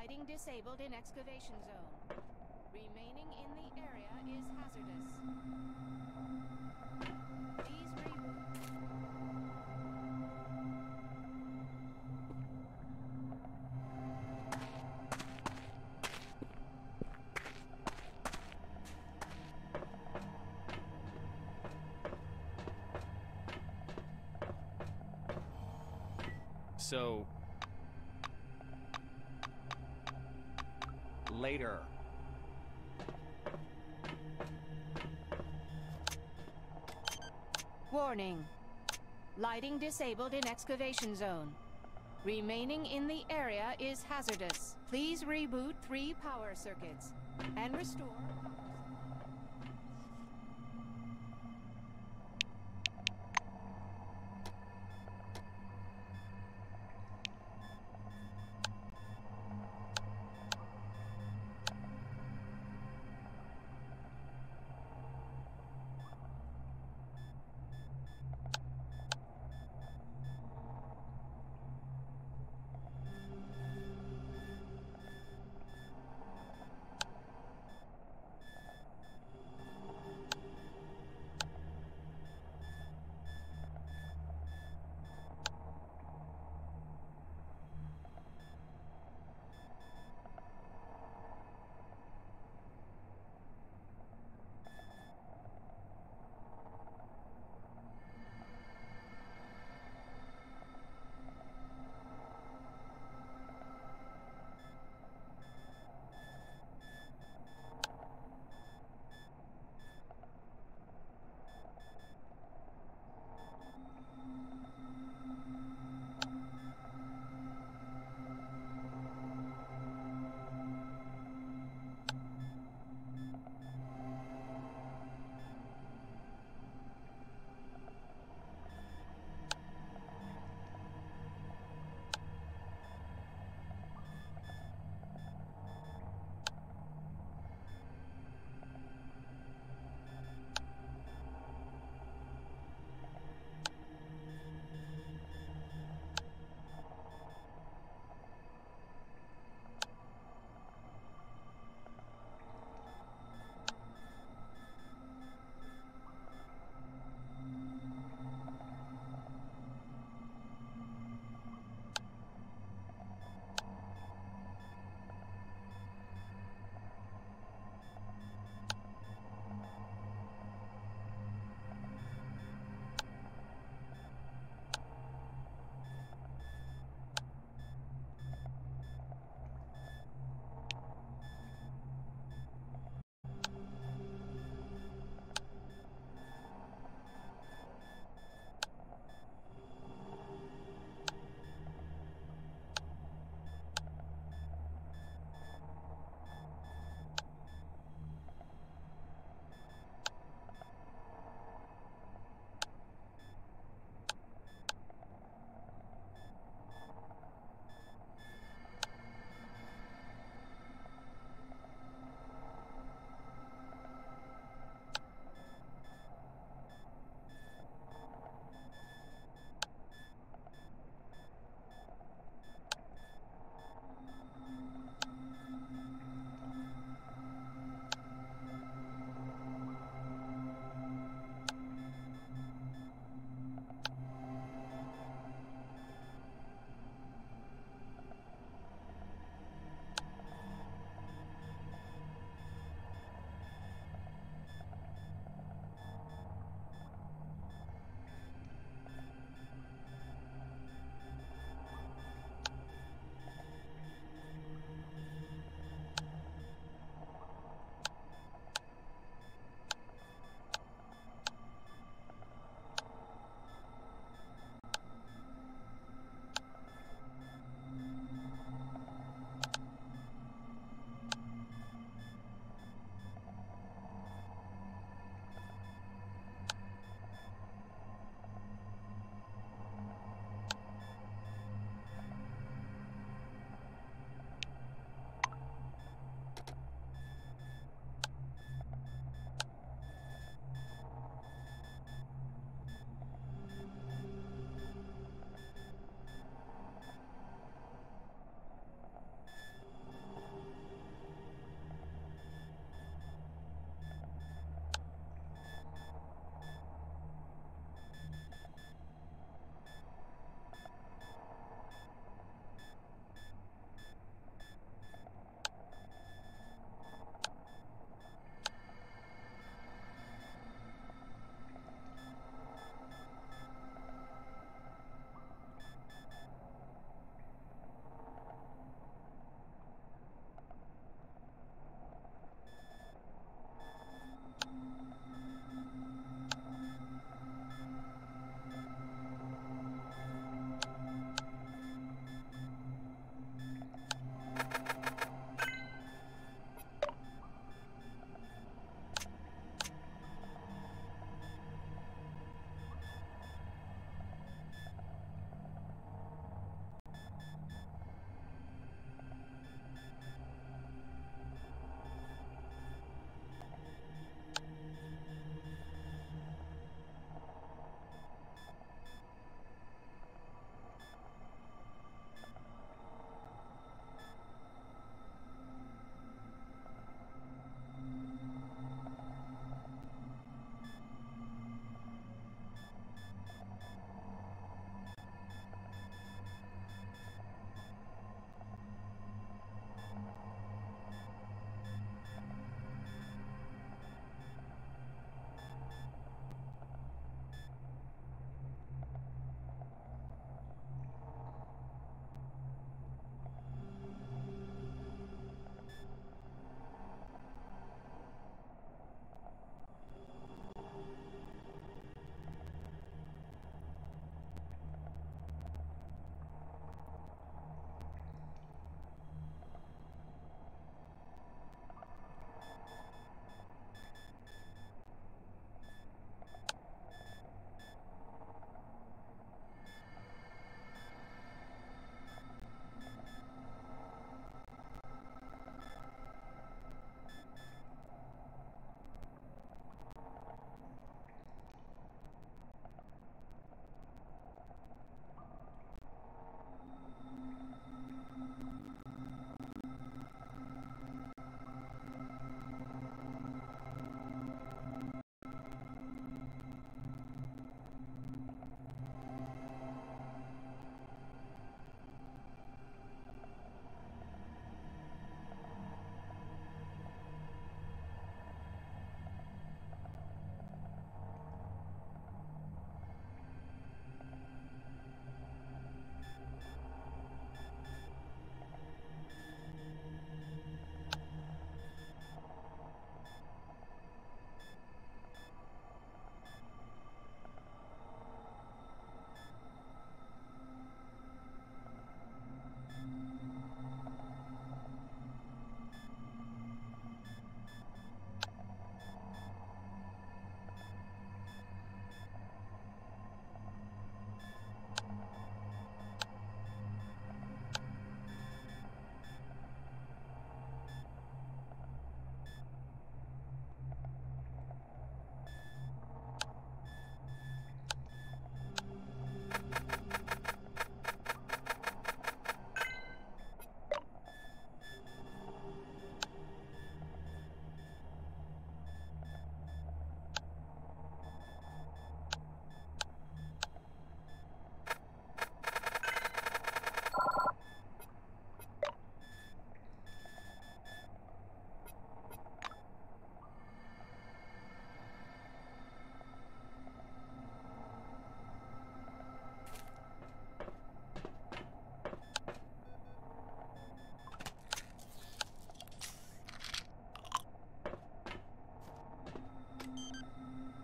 Lighting disabled in excavation zone. Remaining in the area is hazardous. So. Later. Warning. Lighting disabled in excavation zone. Remaining in the area is hazardous. Please reboot three power circuits and restore.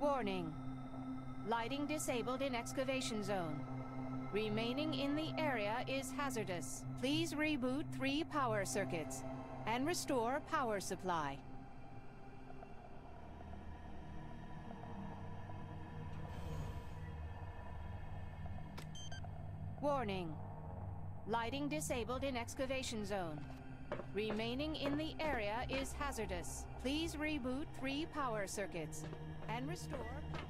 Warning. Lighting disabled in excavation zone. Remaining in the area is hazardous. Please reboot three power circuits and restore power supply. Warning. Lighting disabled in excavation zone. Remaining in the area is hazardous. Please reboot three power circuits and restore...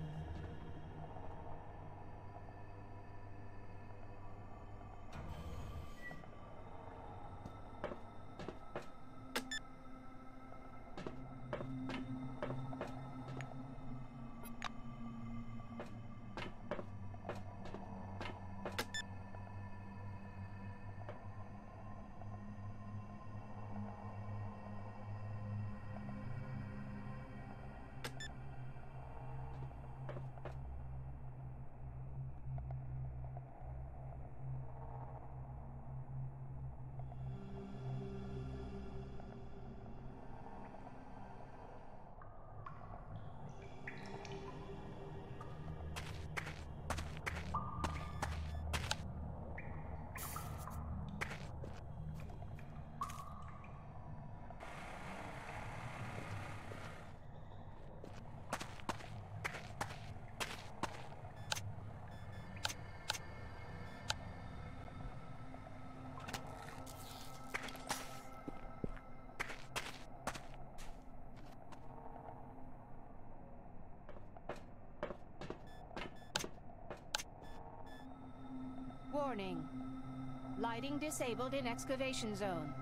Lighting disabled in excavation zone.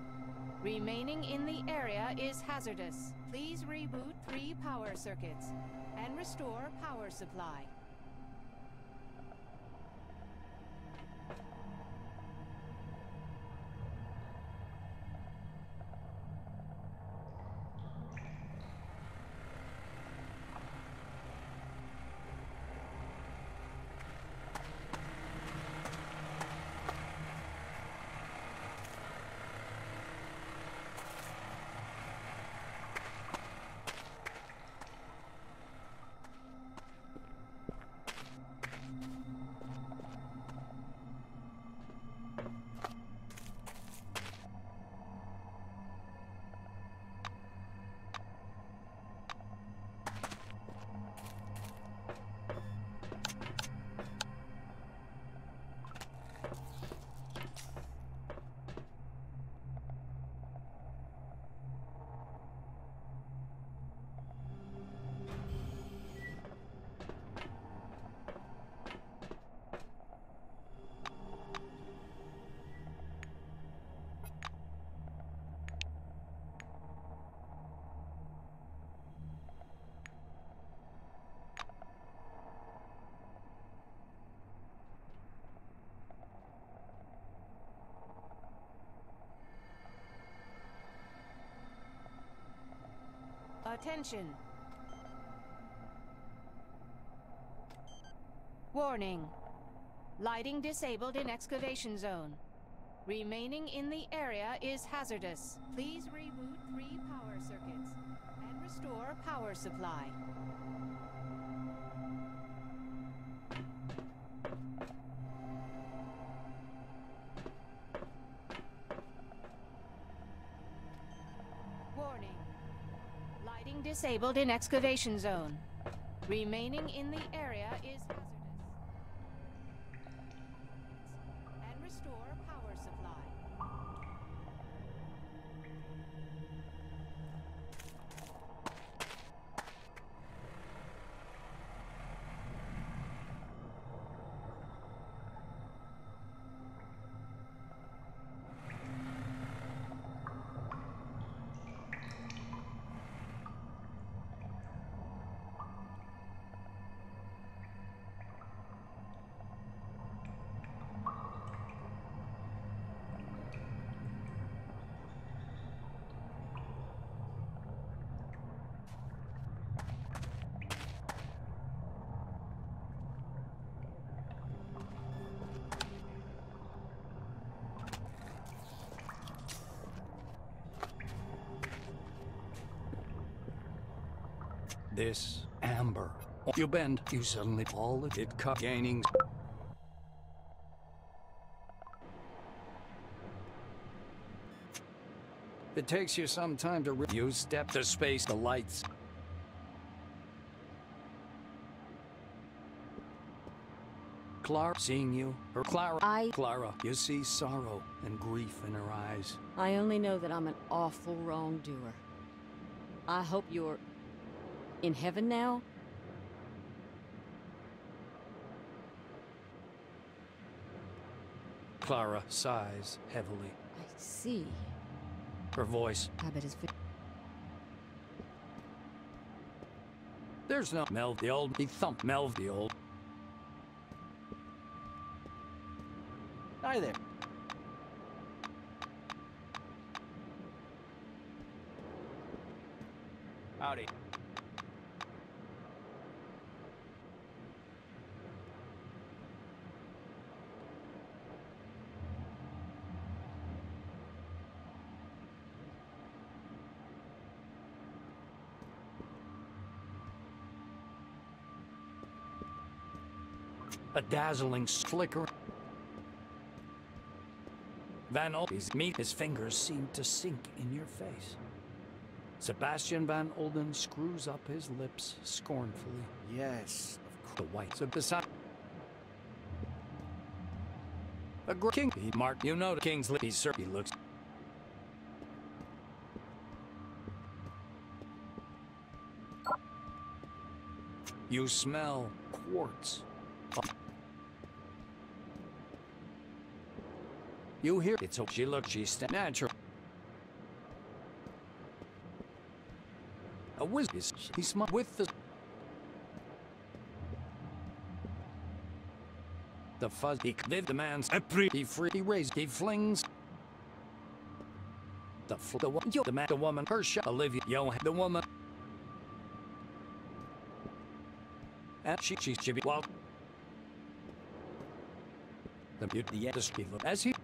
Remaining in the area is hazardous. Please reboot three power circuits and restore power supply. Attention. Warning. Lighting disabled in excavation zone. Remaining in the area is hazardous. Please reboot three power circuits and restore power supply. Disabled in excavation zone. Remaining in the area This amber You bend, you suddenly fall, it cut gaining. It takes you some time to re- you step to space the lights. Clara, seeing you, or Clara, I- Clara, you see sorrow and grief in her eyes. I only know that I'm an awful wrongdoer. I hope you're in heaven now. Clara sighs heavily. I see. Her voice, Habit is. there's no Melv the old. He thumped Melv the old. Hi there. Howdy. A dazzling flicker. Van Olden's meet his fingers seem to sink in your face. Sebastian Van Olden screws up his lips scornfully. Yes. The whites of beside. A gr- king. He mark. You know the king's lip. He sir. He looks. You smell quartz. You hear? It's a she look she's natural. A whiz is he smart with the the fuzz he the man's apre he free he raised he flings. The fl- the one yo the man the woman her shot Olivia yo the woman. And she she she be well the beauty industry as he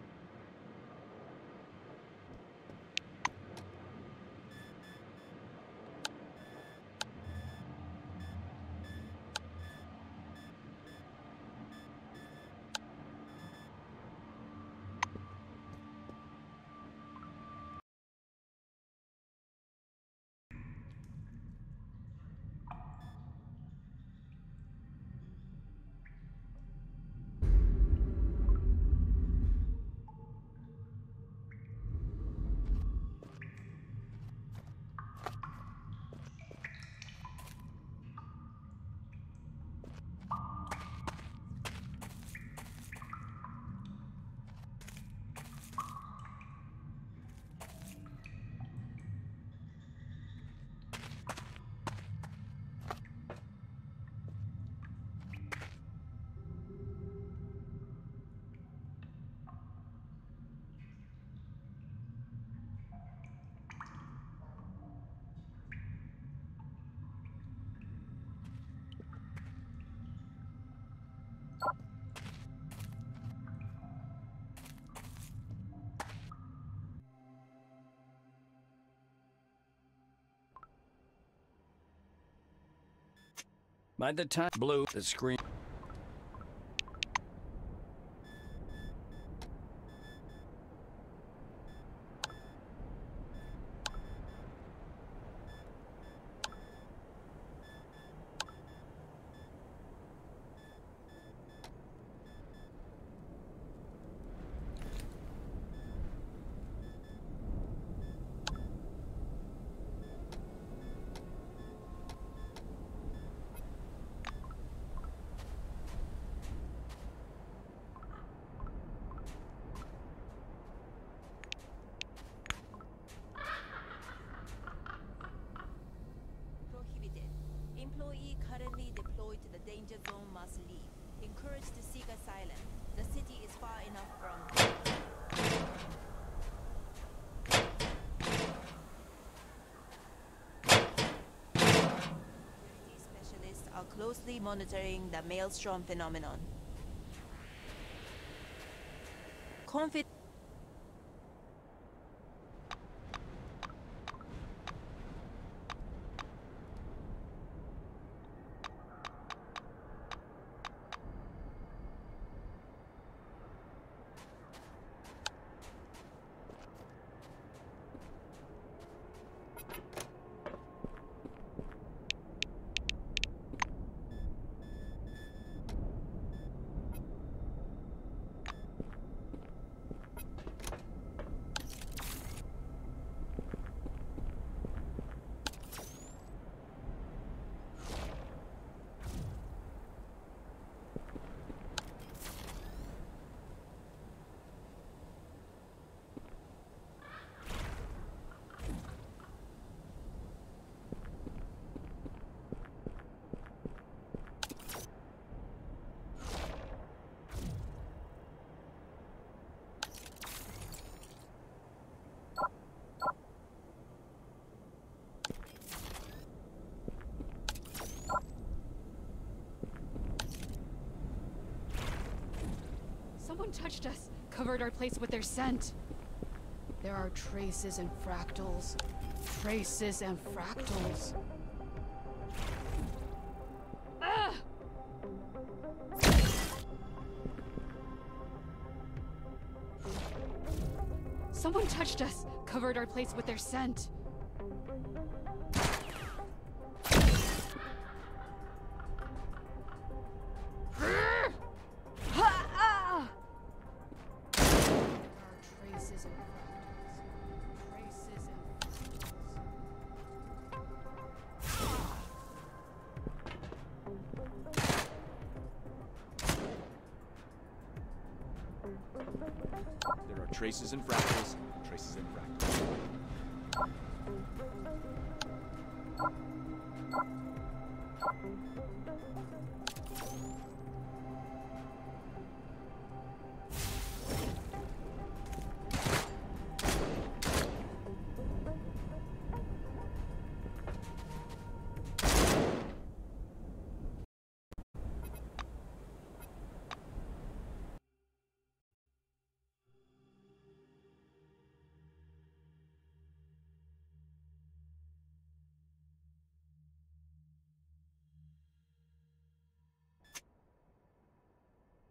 By the time blue the screen closely monitoring the maelstrom phenomenon. Confi- Someone touched us, covered our place with their scent. There are traces and fractals. Traces and fractals. Ugh! Someone touched us, covered our place with their scent. Traces and fractals.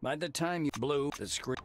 By the time you blew the screen.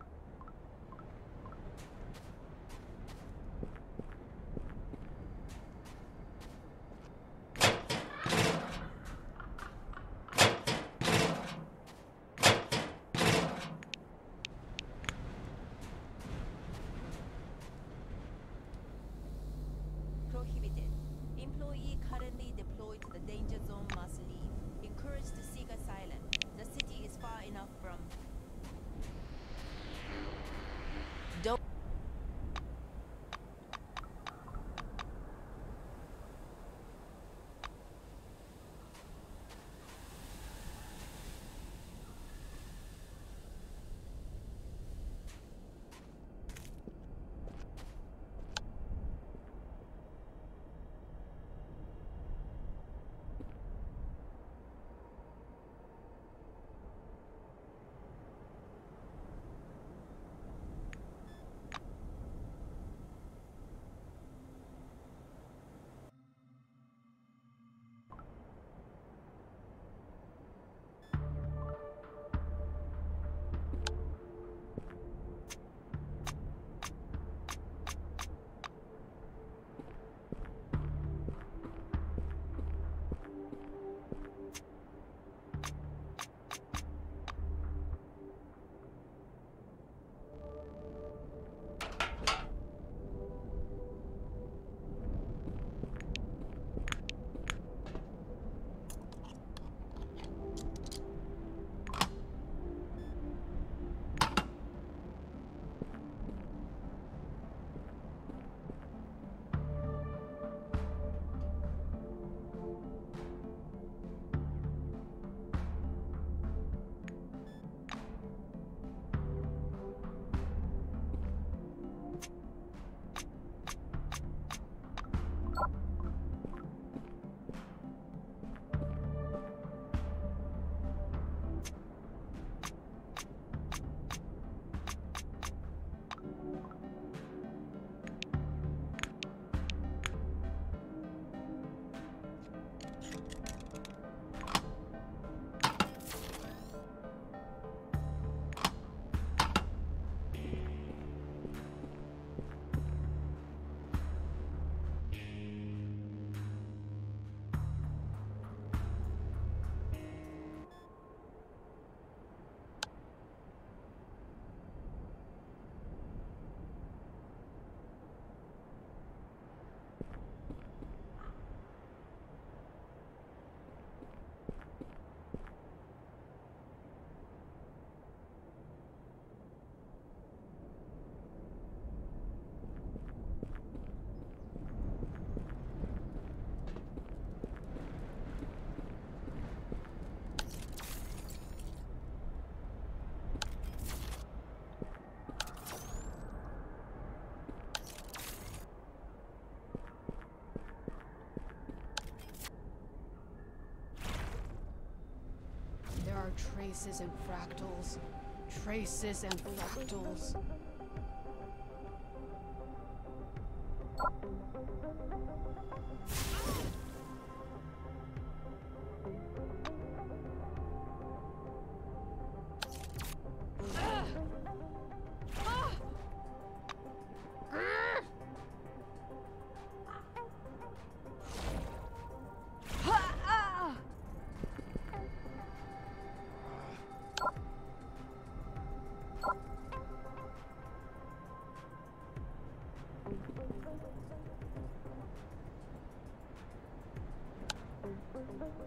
Are traces and fractals. Traces and fractals. One's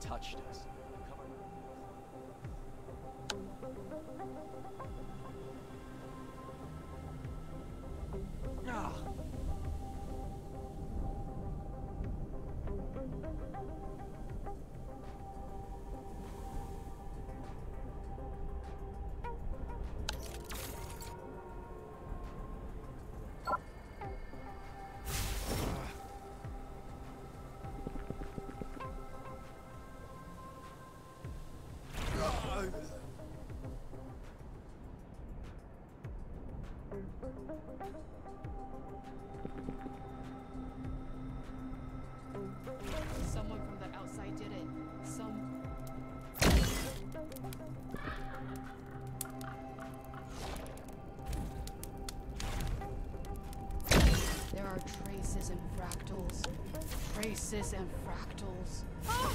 touched us. Someone from that outside did it. Some. There are traces and fractals. Traces and fractals. Ah!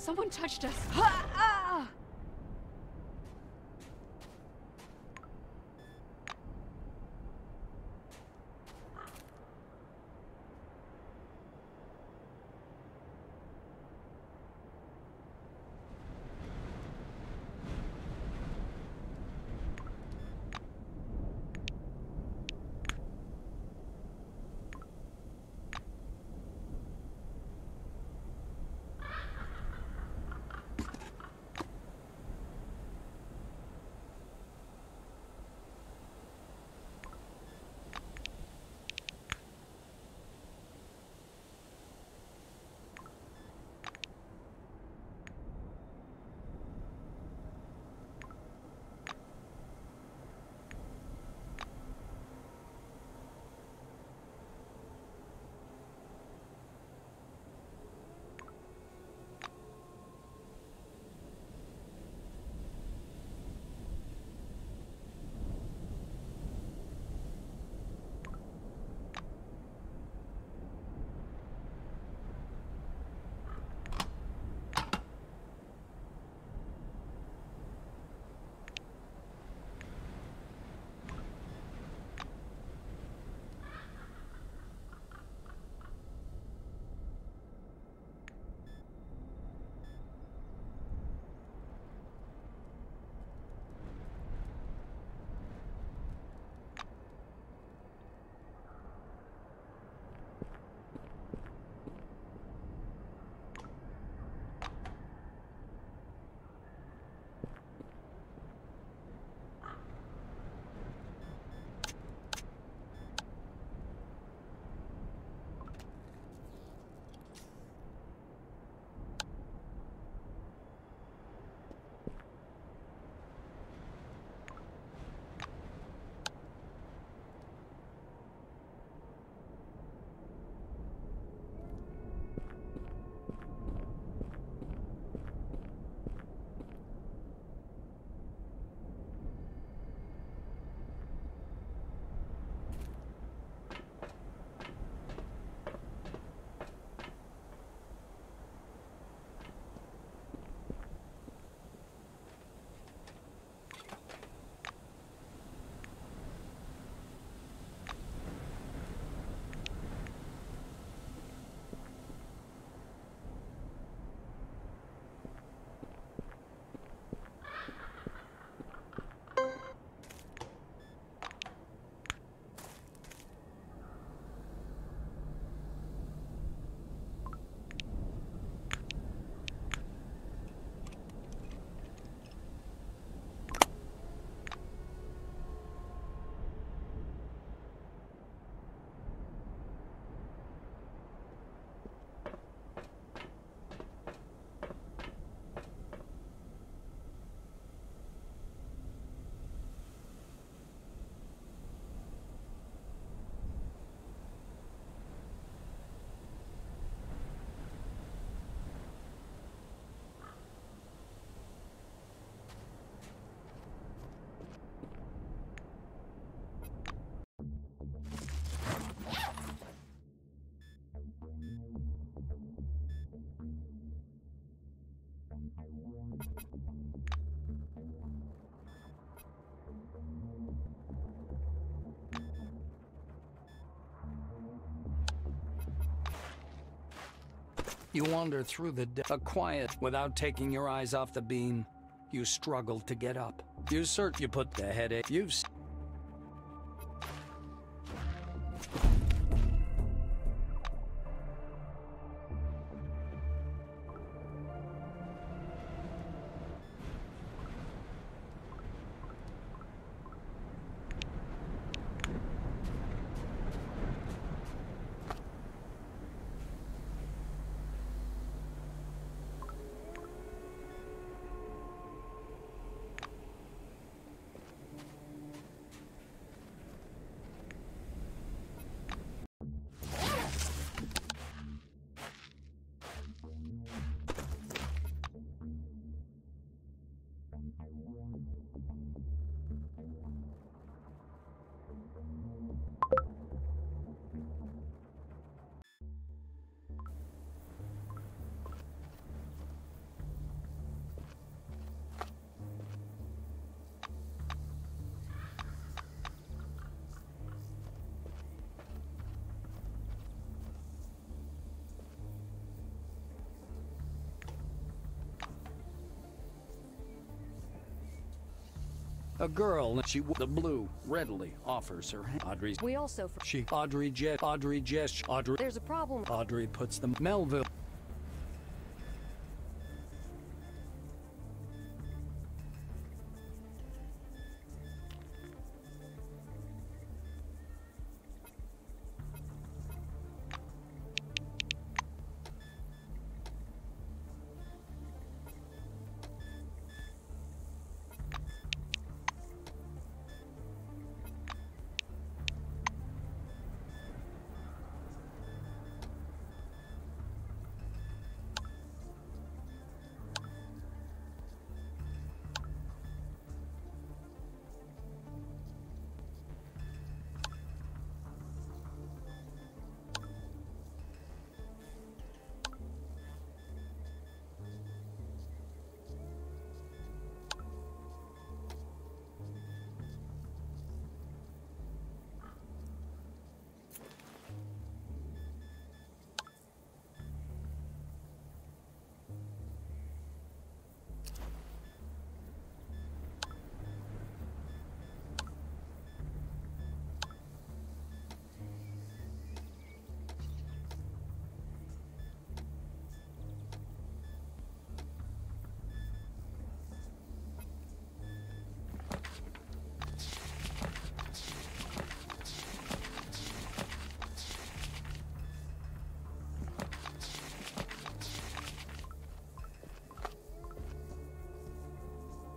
Someone touched us. Ha! You wander through the a quiet without taking your eyes off the beam. You struggle to get up. You search. You put the headache. You've. Girl. She the blue readily offers her hand. Audrey's. We also. She. Audrey Jet. Audrey Jess. Audrey. There's a problem. Audrey puts the Melville.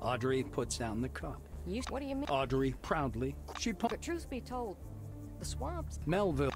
Audrey puts down the cup. You. What do you mean? Audrey proudly. She. But truth be told, the swamps. Melville.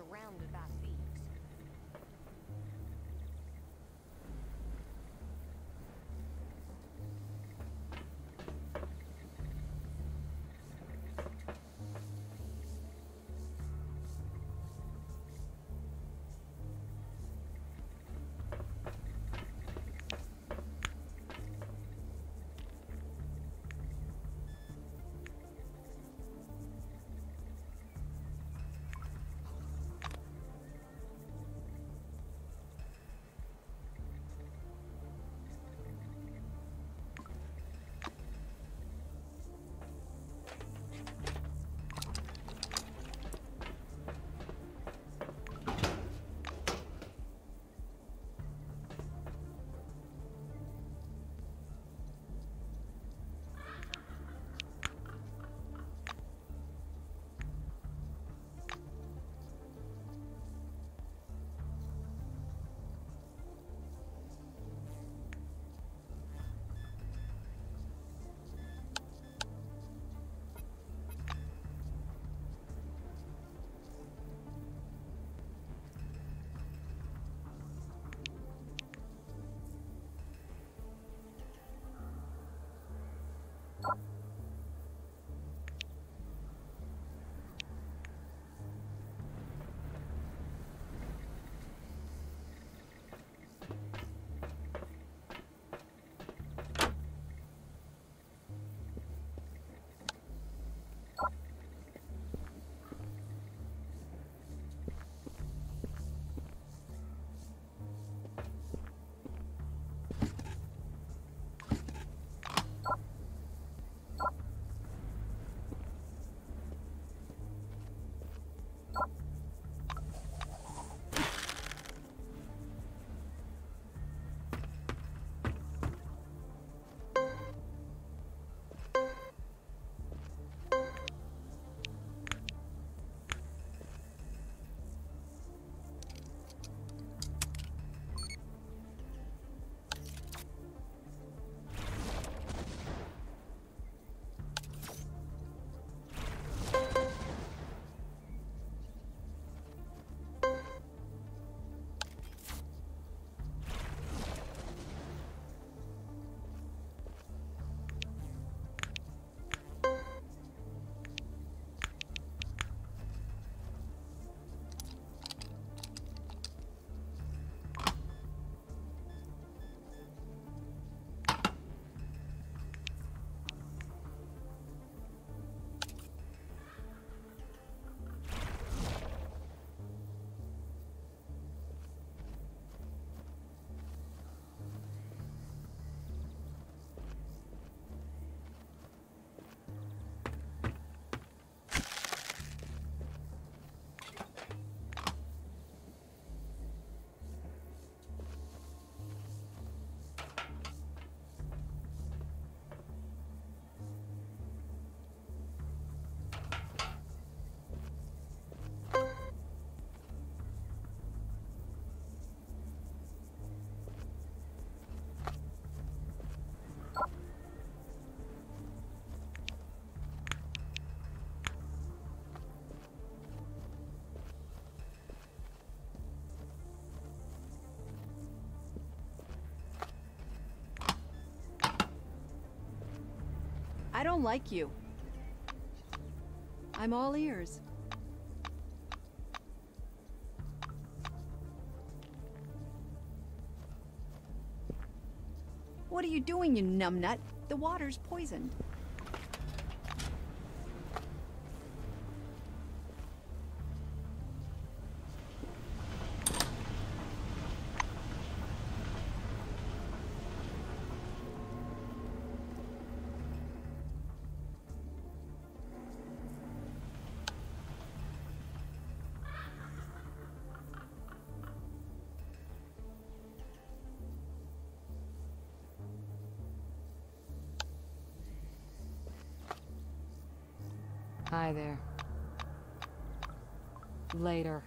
Surrounded I don't like you. I'm all ears. What are you doing, you numbnut? The water's poisoned. There. Later.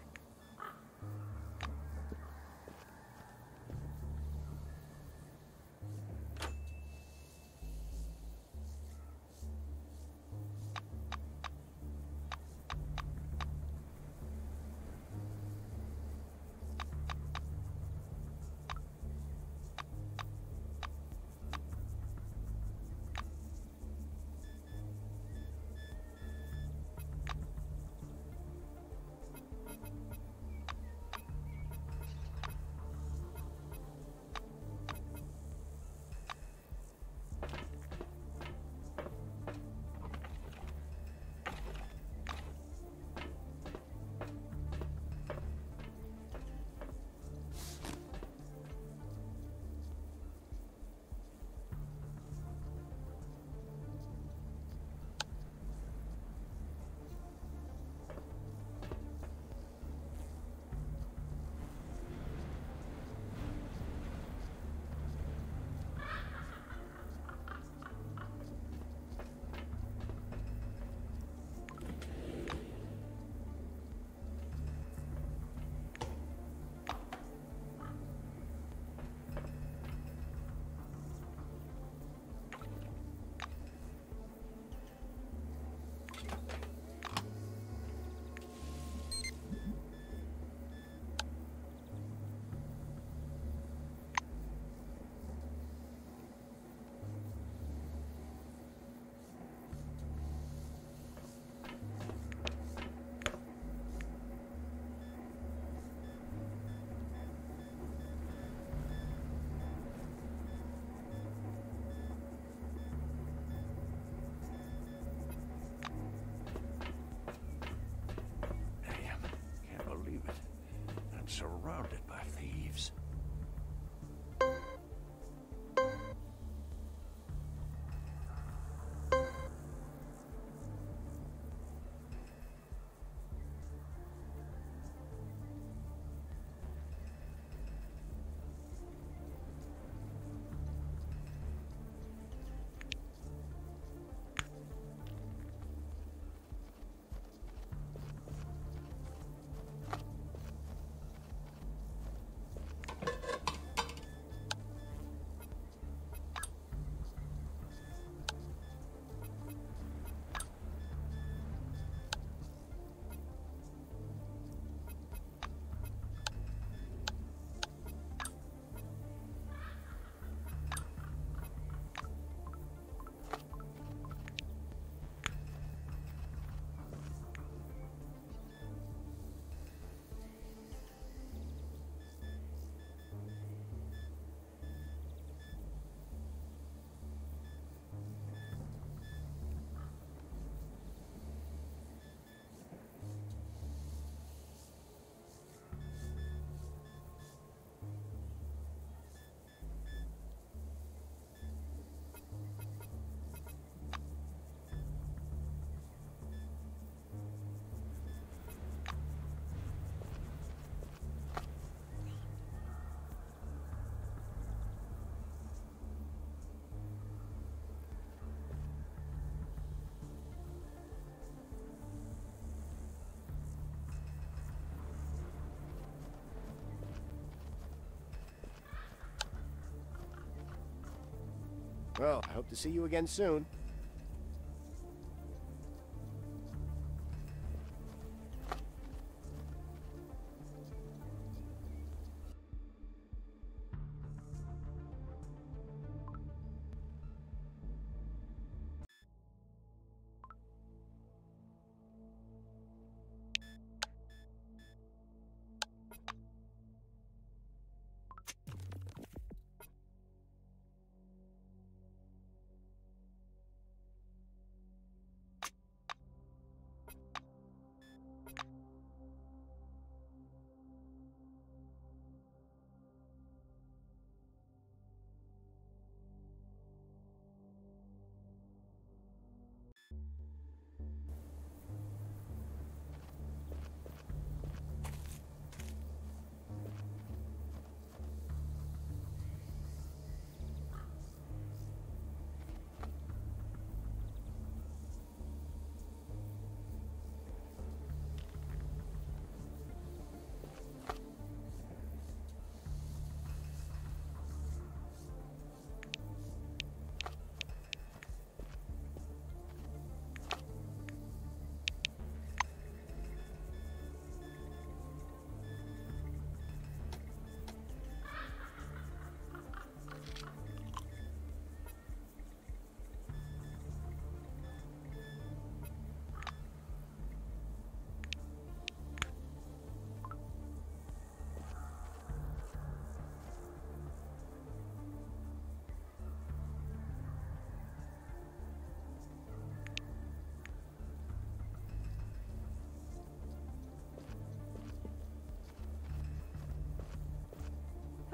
Well, I hope to see you again soon.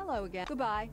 Hello again. Goodbye.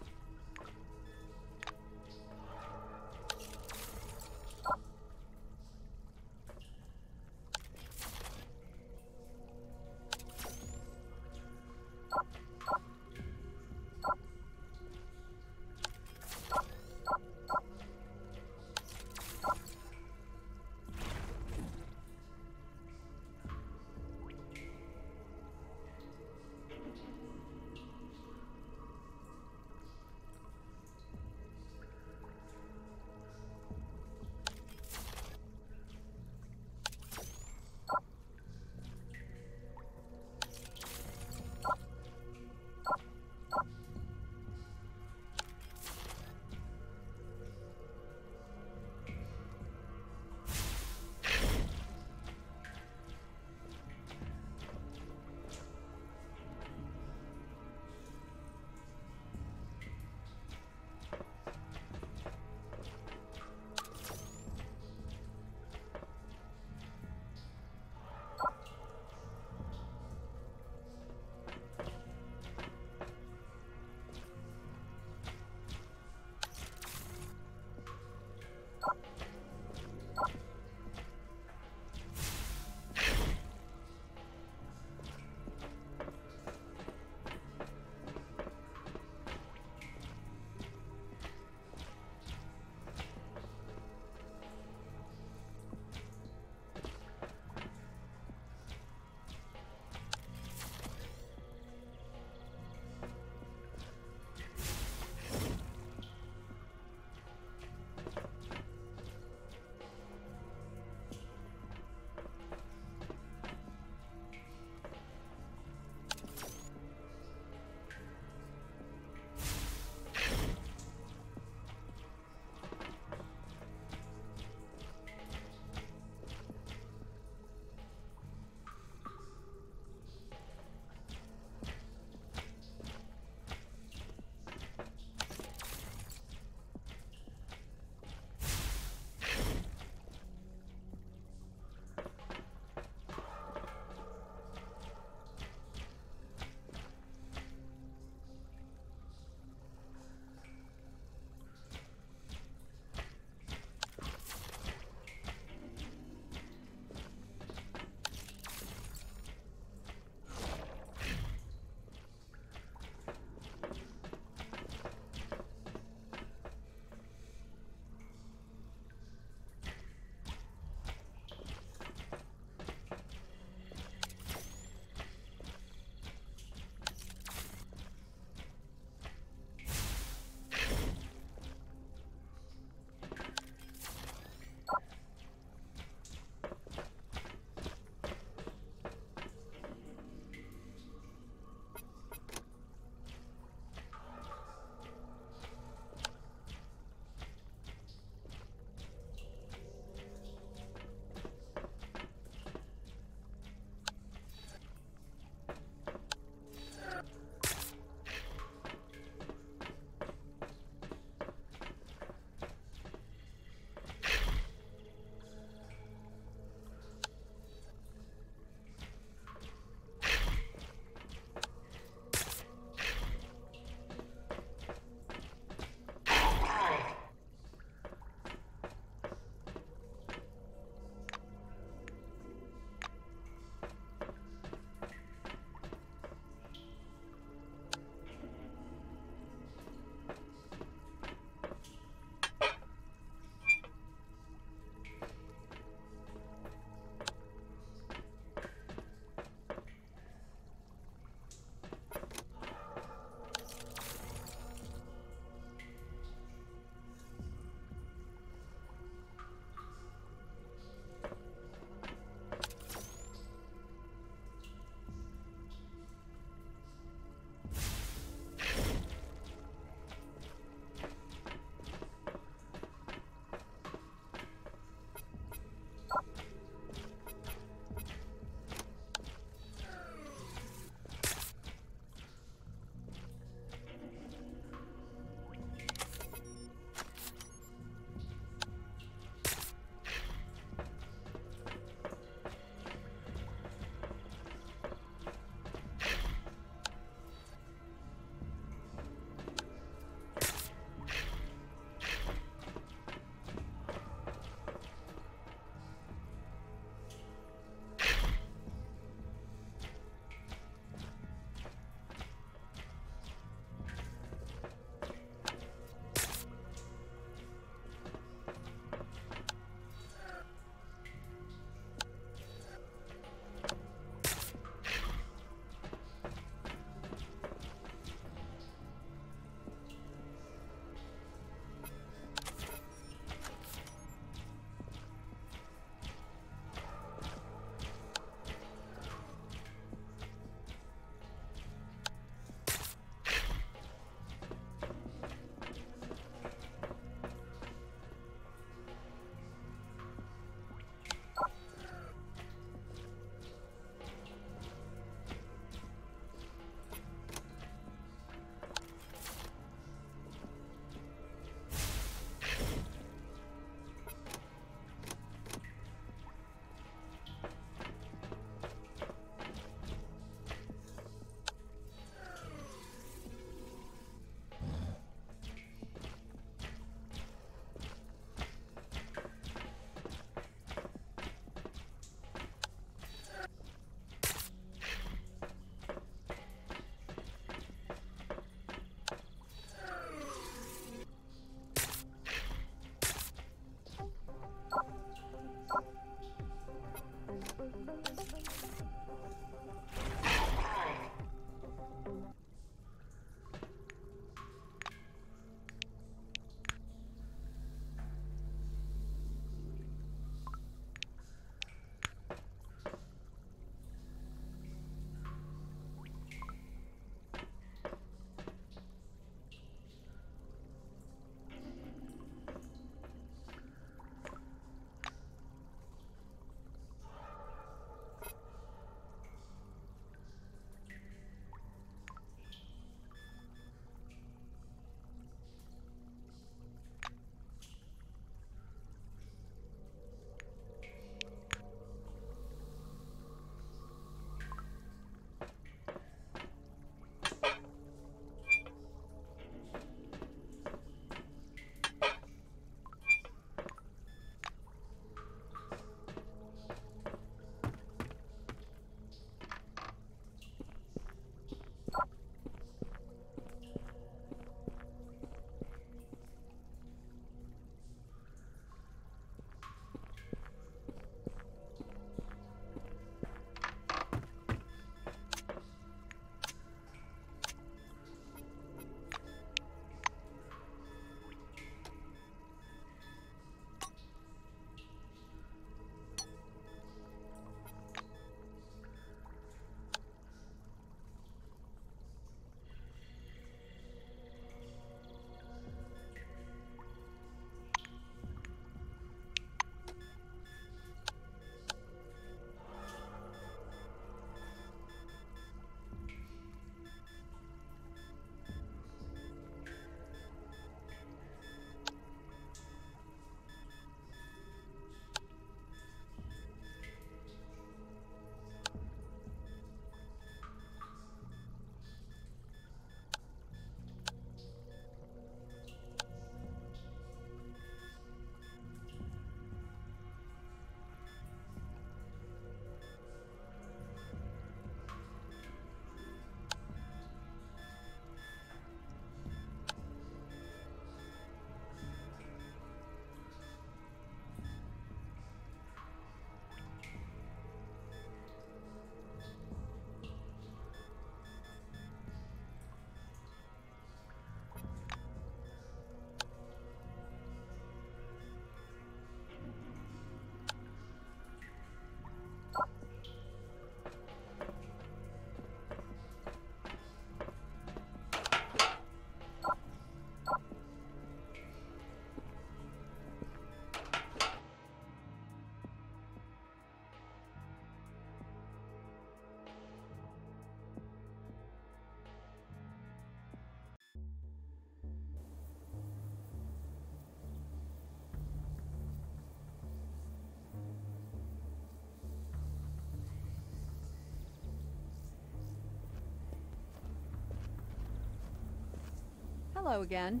Hello again.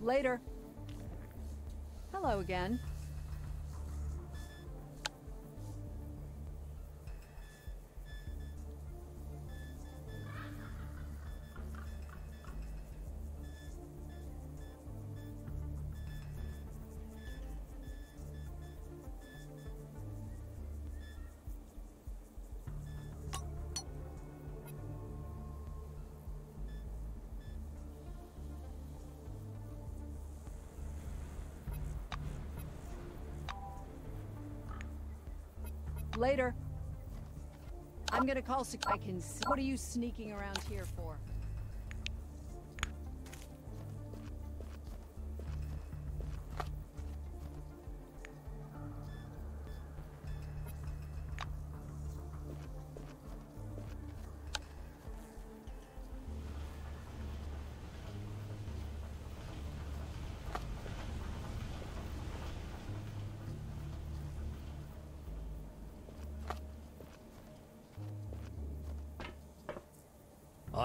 Later. Hello again. Later. I'm gonna call I can see. What are you sneaking around here for?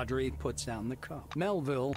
Audrey puts down the cup. Melville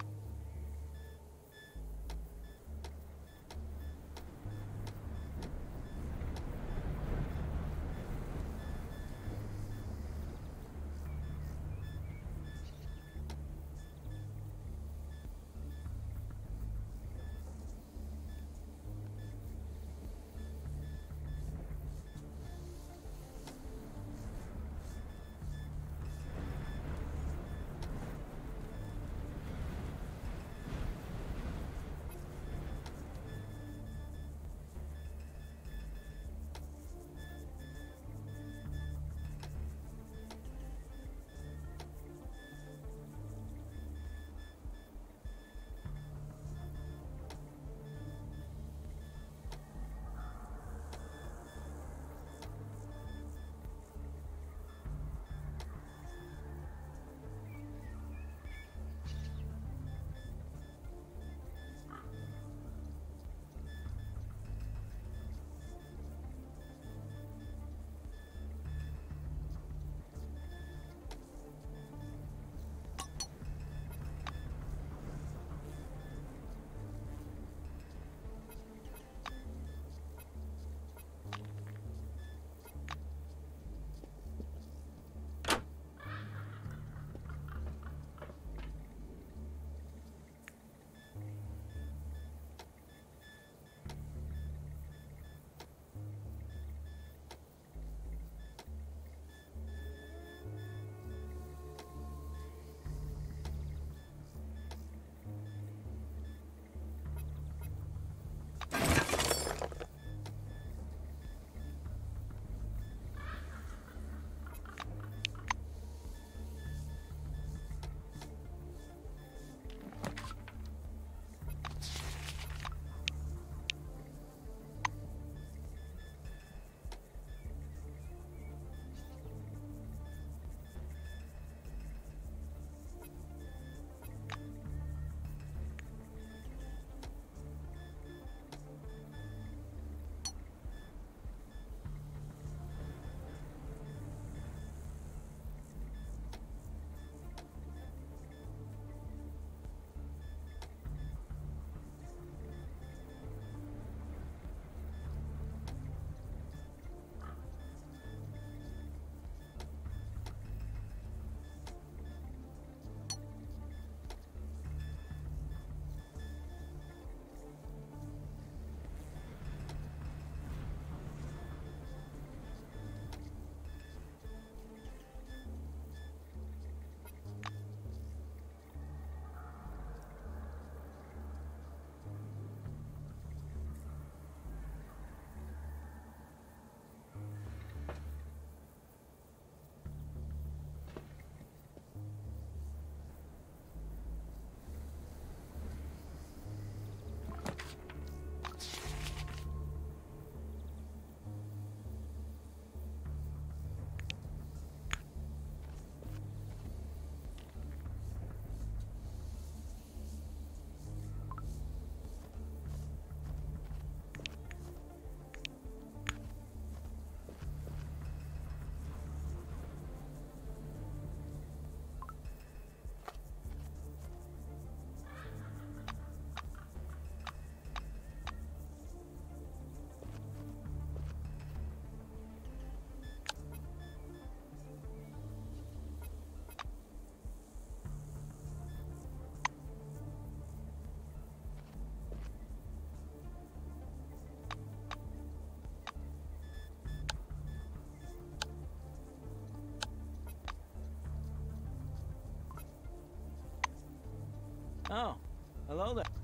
hello there.